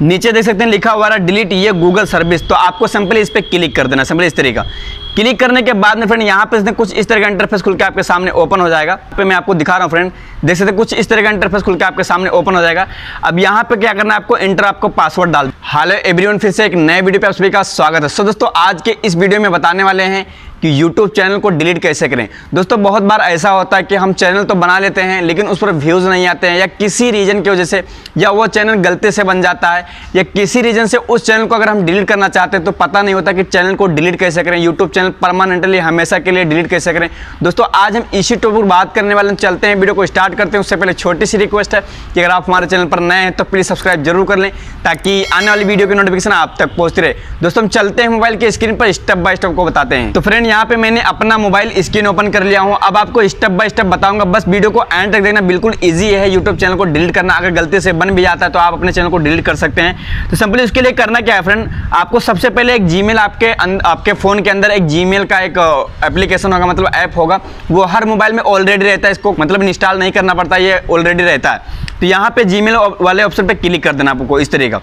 नीचे देख सकते हैं, लिखा हुआ है डिलीट ये गूगल सर्विस तो आपको सिंपली इस पर क्लिक कर देना सिंपली इस तरीका। क्लिक करने के बाद में फ्रेंड यहाँ पे कुछ इस तरह का इंटरफेस खुल के आपके सामने ओपन हो जाएगा। पे मैं आपको दिखा रहा हूँ फ्रेंड देख सकते हैं, कुछ इस तरह का इंटरफेस खुल के आपके सामने ओपन हो जाएगा। अब यहाँ पे क्या करना है आपको इंटर आपको पासवर्ड डाल। हाल एवरीवन फिर से एक नए वीडियो पे आप सभी का स्वागत है। सो दोस्तों, आज के इस वीडियो में बताने वाले हैं कि YouTube चैनल को डिलीट कैसे करें? दोस्तों, बहुत बार ऐसा होता है कि हम चैनल तो बना लेते हैं, लेकिन उस पर व्यूज़ नहीं आते हैं, या किसी रीजन की वजह से, या वो चैनल गलती से बन जाता है, या किसी रीजन से उस चैनल को अगर हम डिलीट करना चाहते हैं तो पता नहीं होता कि चैनल को डिलीट कैसे करें यूट्यूब चैनल परमानेंटली हमेशा के लिए डिलीट कैसे करें। दोस्तों, आज हम इसी टॉपिक बात करने वाले चलते हैं वीडियो को स्टार्ट करते हैं। उससे पहले छोटी सी रिक्वेस्ट है कि अगर आप हमारे चैनल पर नए हैं तो प्लीज़ सब्सक्राइब ज़रूर कर लें, ताकि आने वाली वीडियो की नोटिफिकेशन आप तक पहुँचती रहे। दोस्तों, हम चलते हैं मोबाइल की स्क्रीन पर स्टेप बाय स्टेप को बताते हैं। तो फ्रेंड यहाँ पे मैंने अपना मोबाइल स्क्रीन ओपन कर लिया हूँ। अब आपको स्टेप बाय स्टेप बताऊँगा। बस वीडियो को एंड तक देखना। बिल्कुल इजी है। यूट्यूब चैनल को डिलीट करना। अगर गलती से बन भी जाता है तो आप अपने चैनल को डिलीट कर सकते हैं। तो सिंपली उसके लिए करना क्या है फ्रेंड आपको सबसे पहले एक जी आपके आपके फ़ोन के अंदर एक जी का एक एप्लीकेशन होगा मतलब ऐप होगा। वो हर मोबाइल में ऑलरेडी रहता है। इसको मतलब इंस्टॉल नहीं करना पड़ता। ये ऑलरेडी रहता है। तो यहाँ पे जी वाले ऑप्शन पर क्लिक कर देना आपको इस तरीके का।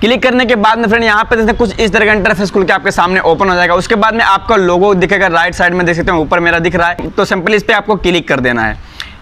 क्लिक करने के बाद में फ्रेंड यहाँ पे देखते हैं, कुछ इस तरह का इंटरफेस खुल के आपके सामने ओपन हो जाएगा। उसके बाद में आपका लोगो दिखेगा राइट साइड में देख सकते हैं, ऊपर मेरा दिख रहा है। तो सिंपली इस पर आपको क्लिक कर देना है।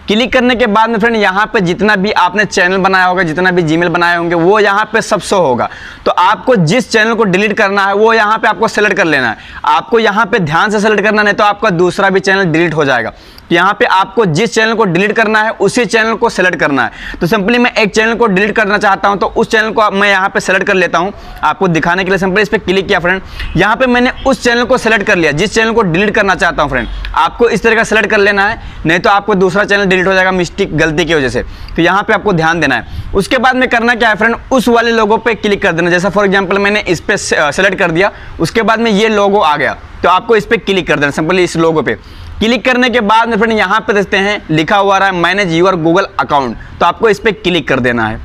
क्लिक करने के बाद में फ्रेंड यहाँ पे जितना भी आपने चैनल बनाया होगा, जितना भी जीमेल बनाए होंगे, वो यहाँ पे सब शो होगा। तो आपको जिस चैनल को डिलीट करना है, वो यहाँ पे आपको सेलेक्ट कर लेना है। आपको यहाँ पे ध्यान से सेलेक्ट करना नहीं तो आपका दूसरा भी चैनल डिलीट हो जाएगा। यहाँ पे आपको जिस चैनल को डिलीट करना है, उसी चैनल को सेलेक्ट करना है। तो सिंपली मैं एक चैनल को डिलीट करना चाहता हूँ तो उस चैनल को मैं यहाँ पे सेलेक्ट कर लेता हूँ। आपको दिखाने के लिए सिंपली इस पर क्लिक किया फ्रेंड यहाँ पे मैंने उस चैनल को सेलेक्ट कर लिया, जिस चैनल को डिलीट करना चाहता हूँ फ्रेंड आपको इस तरह का सेलेक्ट कर लेना है, नहीं तो आपको दूसरा चैनल डिलीट हो जाएगा मिस्टेक, गलती की वजह से। तो यहाँ पे आपको ध्यान देना है। उसके बाद में करना क्या है फ्रेंड उस वाले लोगों पर क्लिक कर देना। जैसा फॉर एग्ज़ाम्पल मैंने इस पर सेलेक्ट कर दिया, उसके बाद में ये लोगो आ गया। तो आपको इस पर क्लिक कर देना सिंपली इस लोगो पे। क्लिक करने के बाद में फ्रेंड यहाँ पे देखते हैं, लिखा हुआ रहा है मैनेज यूर गूगल अकाउंट तो आपको इस पर क्लिक कर देना है।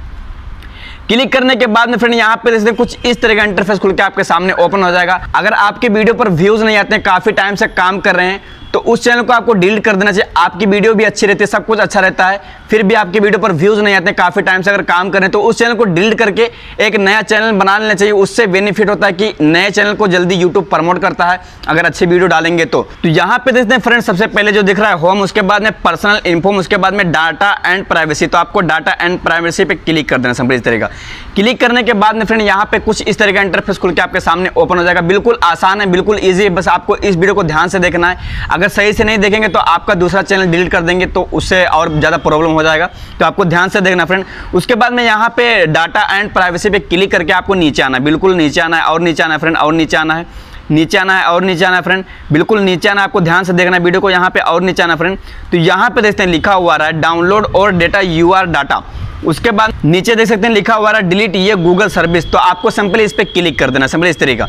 क्लिक करने के बाद में फ्रेंड यहाँ पे देखते हैं, कुछ इस तरह का इंटरफेस खुल के आपके सामने ओपन हो जाएगा। अगर आपके वीडियो पर व्यूज़ नहीं आते हैं, काफ़ी टाइम से काम कर रहे हैं तो उस चैनल को आपको डिलीट कर देना चाहिए। आपकी वीडियो भी अच्छी रहती है सब कुछ अच्छा रहता है। फिर भी आपकी वीडियो पर व्यूज़ नहीं आते काफ़ी टाइम से अगर काम करें तो उस चैनल को डिलीट करके एक नया चैनल बना लेना चाहिए। उससे बेनिफिट होता है कि नए चैनल को जल्दी यूट्यूब प्रमोट करता है अगर अच्छी वीडियो डालेंगे तो, तो यहाँ पे देखते हैं फ्रेंड सबसे पहले जो दिख रहा है होम उसके बाद में पर्सनल इन्फॉर्म उसके बाद में डाटा एंड प्राइवेसी तो आपको डाटा एंड प्राइवेसी पे क्लिक कर देना सिंपल इस तरह का। क्लिक करने के बाद में फ्रेंड यहाँ पे कुछ इस तरह का इंटरफेस खुल के आपके सामने ओपन हो जाएगा। बिल्कुल आसान है बिल्कुल ईजी है। बस आपको इस वीडियो को ध्यान से देखना है। अगर सही से नहीं देखेंगे तो आपका दूसरा चैनल डिलीट कर देंगे तो उससे और ज़्यादा प्रॉब्लम हो जाएगा। तो आपको ध्यान से देखना फ्रेंड उसके बाद में यहाँ पे डाटा एंड प्राइवेसी पे क्लिक करके आपको नीचे आना है। बिल्कुल नीचे आना है, और नीचे आना है फ्रेंड और नीचे आना है। नीचे आना है, और नीचे आना है फ्रेंड बिल्कुल नीचे आना आपको ध्यान से देखना है वीडियो को यहाँ पे, और नीचे आना फ्रेंड तो यहाँ पे देखते हैं, लिखा हुआ रहा है डाउनलोड और डेटा यूआर डाटा उसके बाद नीचे देख सकते हैं, लिखा हुआ है डिलीट ये गूगल सर्विस तो आपको सिंपली इस पर क्लिक कर देना सिंपली इस तरीका।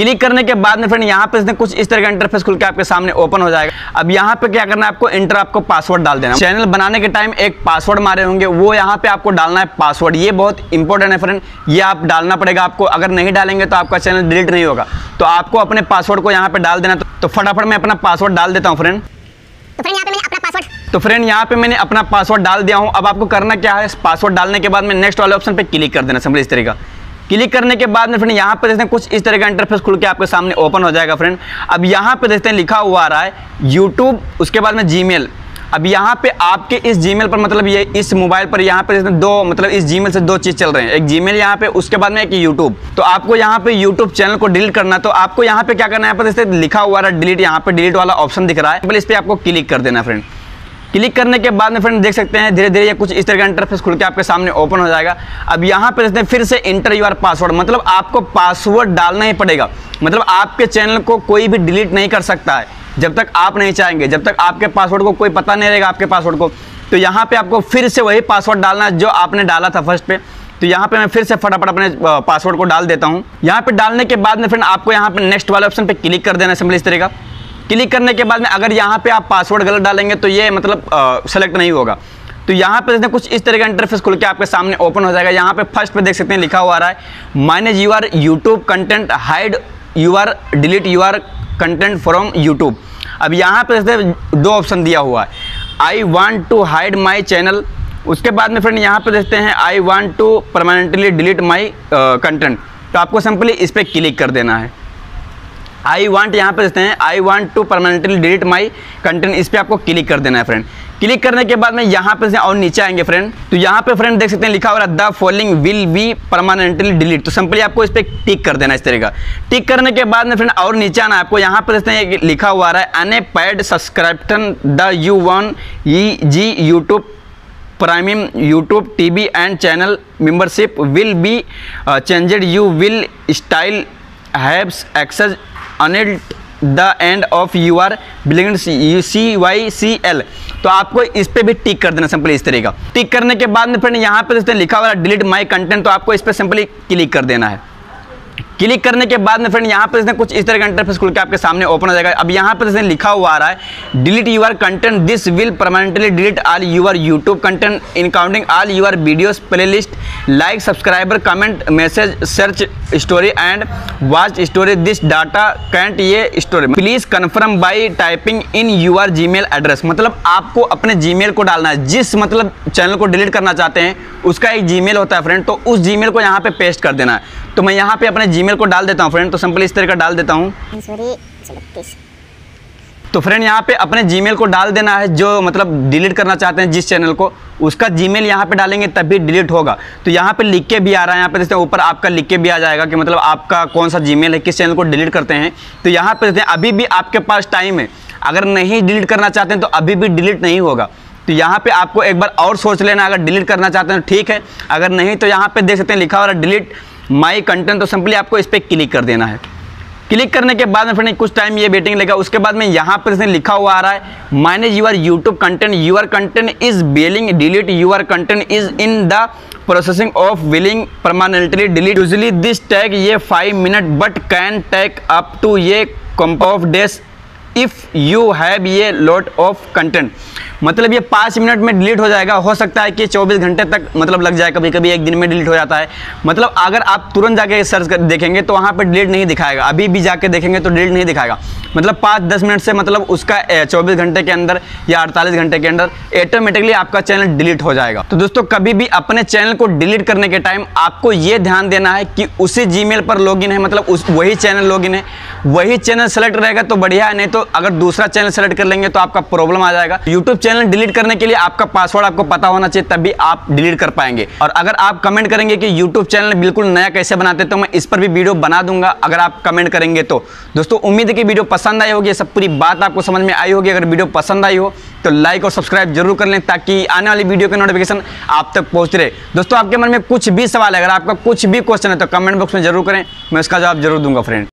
क्लिक करने के बाद में फ्रेंड यहाँ पे इसने कुछ इस तरह का इंटरफेस खुल के आपके सामने ओपन हो जाएगा। अब यहाँ पे क्या करना है आपको इंटर आपको पासवर्ड डाल देना चैनल बनाने के टाइम एक पासवर्ड मारे होंगे वो यहाँ पे आपको डालना है पासवर्ड ये बहुत इंपॉर्टेंट है फ्रेंड ये आप डालना पड़ेगा आपको। अगर नहीं डालेंगे तो आपका चैनल डिलीट नहीं होगा। तो आपको अपने पासवर्ड को यहाँ पे डाल देना तो फटाफट मैं अपना पासवर्ड डाल देता हूँ फ्रेंड तो फ्रेंड यहाँ पे मैंने अपना पासवर्ड तो पासवर्ड डाल दिया हूँ। अब आपको करना क्या है पासवर्ड डालने के बाद में नेक्स्ट वाले ऑप्शन पे क्लिक कर देना सिंपल इस तरह का। क्लिक करने के बाद में फ्रेंड, यहाँ पे देखते हैं कुछ इस तरह का इंटरफेस खुल के आपके सामने ओपन हो जाएगा फ्रेंड। अब यहाँ पे देखते हैं लिखा हुआ आ रहा है यूट्यूब उसके बाद में जी अब यहाँ पे आपके इस जीमेल पर मतलब ये इस मोबाइल पर यहाँ पे दो मतलब इस जीमेल से दो चीज़ चल रहे हैं। एक जीमेल यहाँ पे, उसके बाद में एक यूट्यूब तो आपको यहाँ पे यूट्यूब चैनल को डिलीट करना तो आपको यहाँ पे क्या करना है? यहाँ पर जैसे लिखा हुआ है डिलीट यहाँ पे डिलीट वाला ऑप्शन दिख रहा है। इस पर आपको क्लिक कर देना फ्रेंड। क्लिक करने के बाद में फ्रेंड देख सकते हैं धीरे धीरे ये कुछ इस तरह का इंटरफेस खुल के आपके सामने ओपन हो जाएगा। अब यहाँ पे देखते हैं, फिर से इंटर यूर पासवर्ड मतलब आपको पासवर्ड डालना ही पड़ेगा। मतलब आपके चैनल को कोई भी डिलीट नहीं कर सकता है, जब तक आप नहीं चाहेंगे, जब तक आपके पासवर्ड को कोई पता नहीं रहेगा आपके पासवर्ड को। तो यहाँ पे आपको फिर से वही पासवर्ड डालना जो आपने डाला था फ़र्स्ट पे। तो यहाँ पे मैं फिर से फटाफट अपने पासवर्ड को डाल देता हूँ। यहाँ पे डालने के बाद में फ्रेंड आपको यहाँ पे नेक्स्ट वाले ऑप्शन पे क्लिक कर देना सिंपल इस तरह का। क्लिक करने के बाद में अगर यहाँ पे आप पासवर्ड गलत डालेंगे तो ये मतलब सेलेक्ट नहीं होगा। तो यहाँ पे कुछ इस तरह का इंटरफेस खुल के आपके सामने ओपन हो जाएगा। यहाँ पे फ़र्स्ट पे देख सकते हैं लिखा हुआ रहा है manage your YouTube content hide your delete your content from YouTube अब यहाँ पे दो ऑप्शन दिया हुआ है। I want to hide my channel उसके बाद में फ्रेंड यहाँ पे देखते हैं I want to permanently delete my content तो आपको सिंपली इस पर क्लिक कर देना है। आई वांट यहाँ पर देखते हैं। I want to permanently delete my content इस पर आपको क्लिक कर देना है फ्रेंड क्लिक करने के बाद में यहाँ पे और नीचे आएँगे फ्रेंड तो यहाँ पे फ्रेंड देख सकते हैं, लिखा हुआ है the following will be permanently delete तो सिंपली आपको इस पर टिक कर देना इस तरह का। टिक करने के बाद में फ्रेंड और नीचे आना आपको। यहाँ पे देखते हैं लिखा हुआ रहा है paid subscription the you one E G YouTube premium YouTube TV and channel membership will be changed you will still haves access until the end of your billing U C Y C L. तो आपको इस पर भी टिक कर देना, simply इस तरीके। का टिक करने के बाद में फ्रेंड यहाँ जैसे लिखा हुआ डिलीट माई कंटेंट तो आपको इस पर सिंपली क्लिक कर देना है। क्लिक करने के बाद में फ्रेंड, यहाँ पर इसने कुछ इस तरह का इंटरफेस खुल के आपके सामने ओपन हो जाएगा। अब यहाँ पर इसने लिखा हुआ आ रहा है delete your content this will permanently delete all your YouTube content in counting all your videos playlist like subscriber comment message search story and watch story this data can't ye story please confirm by typing in your G address मतलब आपको अपने जी को डालना है। जिस मतलब channel को delete करना चाहते हैं, उसका एक जी होता है फ्रेंड तो उस जी को यहाँ पे पेस्ट कर देना है। तो मैं यहाँ पे अपने जीमेल को डाल देता हूँ फ्रेंड तो सिंपल इस तरह का डाल देता हूँ। तो फ्रेंड यहाँ पे अपने जीमेल को डाल देना है जो मतलब डिलीट करना चाहते हैं जिस चैनल को उसका जीमेल यहाँ पे डालेंगे तभी डिलीट होगा। तो यहाँ पे लिख के भी आ रहा है यहाँ पे देखते हैं ऊपर आपका लिख के भी आ जाएगा कि मतलब आपका कौन सा जीमेल है किस चैनल को डिलीट करते हैं। तो यहाँ पे देखते हैं अभी भी आपके पास टाइम है अगर नहीं डिलीट करना चाहते हैं तो अभी भी डिलीट नहीं होगा। तो यहाँ पे आपको एक बार और सोच लेना अगर डिलीट करना चाहते हैं तो ठीक है अगर नहीं तो यहाँ पे देख सकते हैं लिखा हुआ डिलीट माई कंटेंट तो सिंपली आपको इस पर क्लिक कर देना है। क्लिक करने के बाद में फ्रेंड कुछ टाइम ये वेटिंग लेगा। उसके बाद में यहाँ पर इसने लिखा हुआ आ रहा है manage your YouTube content your content is being delete your content is in the processing of being permanently delete usually this takes a five minute but can take up to a कम्प of days if you have a lot of content मतलब ये पाँच minute में delete हो जाएगा। हो सकता है कि चौबीस घंटे तक मतलब लग जाए कभी कभी एक दिन में डिलीट हो जाता है। मतलब अगर आप तुरंत जाके सर्च कर, देखेंगे तो वहाँ पर डिलीट नहीं दिखाएगा। अभी भी जाके देखेंगे तो डिलीट नहीं दिखाएगा। मतलब पाँच दस मिनट से मतलब उसका चौबीस घंटे के अंदर या अड़तालीस घंटे के अंदर ऑटोमेटिकली आपका चैनल डिलीट हो जाएगा। तो दोस्तों, कभी भी अपने चैनल को डिलीट करने के टाइम आपको ये ध्यान देना है कि उसी जी पर लॉगिन है। मतलब उस, वही चैनल लॉगिन है। वही चैनल सेलेक्ट रहेगा तो बढ़िया है, नहीं तो अगर दूसरा चैनल सेलेक्ट कर लेंगे तो आपका प्रॉब्लम आ जाएगा। यूट्यूब चैनल डिलीट करने के लिए आपका पासवर्ड आपको पता होना चाहिए तभी आप डिलीट कर पाएँगे। और अगर आप कमेंट करेंगे कि यूट्यूब चैनल बिल्कुल नया कैसे बनाते तो मैं इस पर भी वीडियो बना दूँगा, अगर आप कमेंट करेंगे तो। दोस्तों, उम्मीद है कि वीडियो पसंद आई होगी सब पूरी बात आपको समझ में आई होगी। अगर वीडियो पसंद आई हो तो लाइक और सब्सक्राइब ज़रूर कर लें, ताकि आने वाली वीडियो के नोटिफिकेशन आप तक पहुँच रहे। दोस्तों, आपके मन में कुछ भी सवाल है, अगर आपका कुछ भी क्वेश्चन है तो कमेंट बॉक्स में ज़रूर करें, मैं उसका जवाब ज़रूर दूँगा फ्रेंड